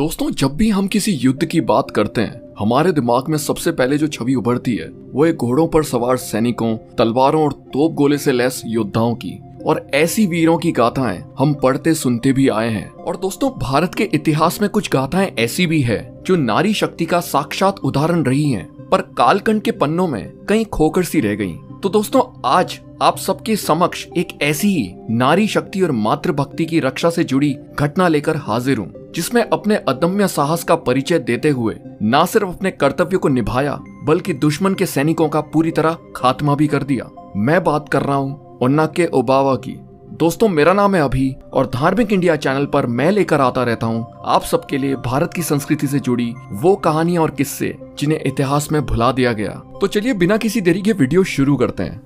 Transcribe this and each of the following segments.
दोस्तों, जब भी हम किसी युद्ध की बात करते हैं, हमारे दिमाग में सबसे पहले जो छवि उभरती है, वो एक घोड़ों पर सवार सैनिकों, तलवारों और तोप गोले से लैस योद्धाओं की। और ऐसी वीरों की गाथाएँ हम पढ़ते सुनते भी आए हैं। और दोस्तों, भारत के इतिहास में कुछ गाथाएँ ऐसी भी है, जो नारी शक्ति का साक्षात उदाहरण रही हैं। पर कालखंड के पन्नों में कहीं खोकर सी रह गईं। तो दोस्तों, आज आप सबके समक्ष एक ऐसी ही नारी शक्ति और मातृभक्ति की रक्षा से जुड़ी घटना लेकर हाजिर हूँ। जिसमें अपने अदम्य साहस का परिचय देते हुए न सिर्फ़ अपने कर्तव्य को निभाया, बल्कि दुश्मन के सैनिकों का पूरी तरह खात्मा भी कर दिया। मैं बात कर रहा हूँ उन्ना के ओबावा की। दोस्तों, मेरा नाम है अभी, और धार्मिक इंडिया चैनल पर मैं लेकर आता रहता हूँ आप सबके लिए भारत की संस्कृति से जुड़ी वो कहानियाँ और किस्से, जिन्हें इतिहास में भुला दिया गया। तो चलिए बिना किसी देरी के वीडियो शुरू करते हैं।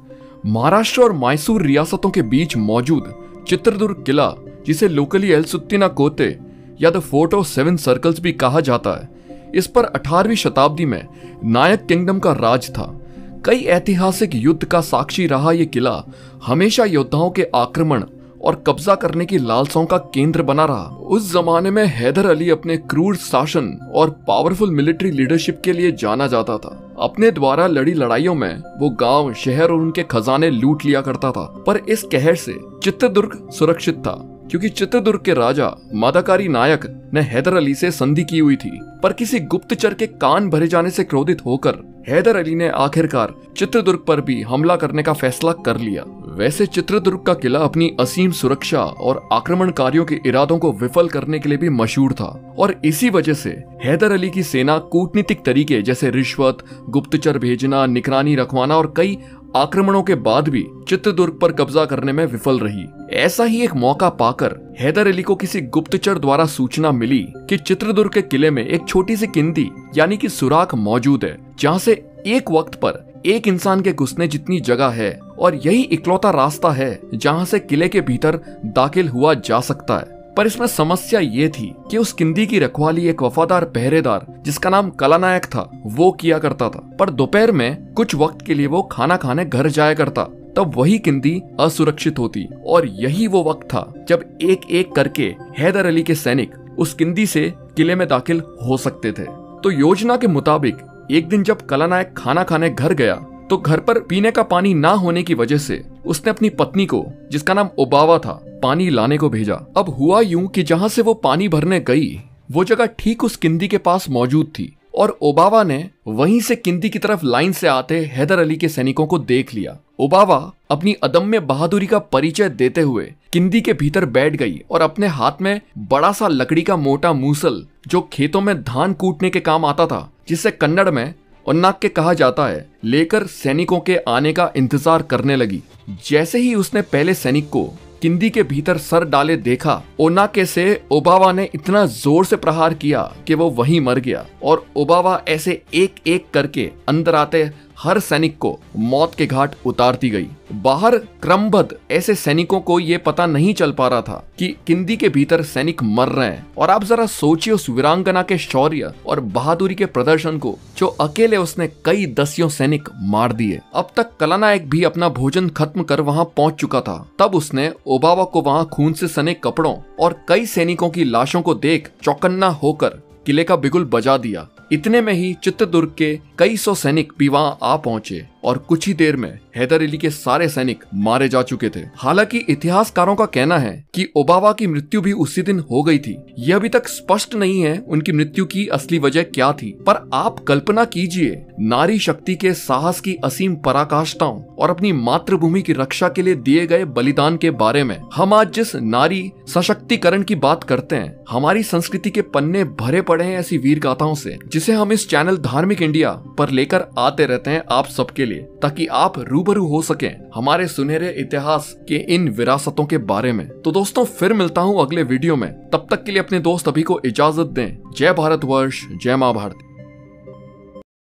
महाराष्ट्र और मैसूर रियासतों के बीच मौजूद चित्रदुर्ग किला, जिसे लोकली एलसुत्तीना कोते या the fort of seven circles भी कहा जाता है। इस पर 18वीं शताब्दी में नायक किंगडम का राज था। कई ऐतिहासिक युद्ध का साक्षी रहा ये किला हमेशा योद्धाओं के आक्रमण और कब्जा करने की लालसाओं का केंद्र बना रहा। उस जमाने में हैदर अली अपने क्रूर शासन और पावरफुल मिलिट्री लीडरशिप के लिए जाना जाता था। अपने द्वारा लड़ी लड़ाइयों में वो गाँव, शहर और उनके खजाने लूट लिया करता था। पर इस कहर से चित्रदुर्ग सुरक्षित था। क्योंकि चित्रदुर्ग के राजा, मादाकारी नायक ने हैदर अली से संधि की हुई थी। पर किसी गुप्तचर के कान भरे जाने से क्रोधित होकर हैदर अली ने आखिरकार चित्रदुर्ग पर भी हमला करने का फैसला कर लिया। वैसे चित्रदुर्ग का किला अपनी असीम सुरक्षा और आक्रमणकारियों के इरादों को विफल करने के लिए भी मशहूर था। और इसी वजह से हैदर अली की सेना कूटनीतिक तरीके जैसे रिश्वत, गुप्तचर भेजना निगरानी रखवाना और कई आक्रमणों के बाद भी चित्रदुर्ग पर कब्जा करने में विफल रही। ऐसा ही एक मौका पाकर हैदर अली को किसी गुप्तचर द्वारा सूचना मिली कि चित्रदुर्ग के किले में एक छोटी सी किंदी यानी कि सुराख मौजूद है, जहाँ से एक वक्त पर एक इंसान के घुसने जितनी जगह है और यही इकलौता रास्ता है जहाँ से किले के भीतर दाखिल हुआ जा सकता है। पर इसमें समस्या ये थी कि उस किंदी की रखवाली एक वफादार पहरेदार, जिसका नाम कलानायक था, वो किया करता था। पर दोपहर में कुछ वक्त के लिए वो खाना खाने घर जाया करता। तब वही किंदी असुरक्षित होती, और यही वो वक्त था जब एक एक करके हैदर अली के सैनिक उस किंदी से किले में दाखिल हो सकते थे। तो योजना के मुताबिक, एक दिन जब कलानायक खाना खाने घर गया तो घर पर पीने का पानी ना होने की वजह से उसने अपनी पत्नी को, जिसका नाम ओबावा था, पानी लाने को भेजा। अब हुआ यूँ कि जहाँ से वो पानी भरने गई, वो जगह ठीक उस किंदी के पास मौजूद थी और ओबावा ने वहीं से किंदी की तरफ़ लाइन से आते हैदर अली के सैनिकों को देख लिया। ओबावा अपनी अदम्य बहादुरी का परिचय देते हुए किंदी के भीतर बैठ गई और अपने हाथ में बड़ा सा लकड़ी का मोटा मूसल, जो खेतों में धान कूटने के काम आता था, जिसे कन्नड़ में उन्नाक के कहा जाता है, लेकर सैनिकों के आने का इंतज़ार करने लगी। जैसे ही उसने पहले सैनिक को किंदी के भीतर सर डाले देखा ओनाके से ओबावा ने इतना ज़ोर से प्रहार किया कि वो वहीं मर गया और ओबावा ऐसे एक एक करके अंदर आते हर सैनिक को मौत के घाट उतारती गई। बाहर क्रमबद्ध ऐसे सैनिकों को ये पता नहीं चल पा रहा था कि किंदी के भीतर सैनिक मर रहे हैं। और आप जरा सोचिए उस वीरांगना के शौर्य और बहादुरी के प्रदर्शन को, जो अकेले उसने कई दसियों सैनिक मार दिए। अब तक कलानायक भी अपना भोजन खत्म कर वहाँ पहुँच चुका था। तब उसने ओबावा को वहाँ खून से सने कपड़ों और कई सैनिकों की लाशों को देख चौकन्ना होकर किले का बिगुल बजा दिया। इतने में ही चित्रदुर्ग के कई सौ सैनिक भी वहाँ आ पहुँचे और कुछ ही देर में हैदर अली के सारे सैनिक मारे जा चुके थे। हालाँकि इतिहासकारों का कहना है कि ओबावा की मृत्यु भी उसी दिन हो गई थी। यह अभी तक स्पष्ट नहीं है उनकी मृत्यु की असली वजह क्या थी, पर आप कल्पना कीजिए, नारी शक्ति के साहस की असीम पराकाष्ठाओं और अपनी मातृभूमि की रक्षा के लिए दिए गए बलिदान के बारे में हम आज जिस नारी सशक्तिकरण की बात करते हैं, हमारी संस्कृति के पन्ने भरे पड़े हैं ऐसी वीर गाथाओं से जिसे हम इस चैनल धार्मिक इंडिया पर लेकर आते रहते हैं आप सबके लिए, ताकि आप रूबरू हो सके हमारे सुनहरे इतिहास के इन विरासतों के बारे में। तो दोस्तों, फिर मिलता हूँ अगले वीडियो में। तब तक के लिए अपने दोस्त अभी को इजाज़त दें। जय भारत वर्ष जय माँ भारती।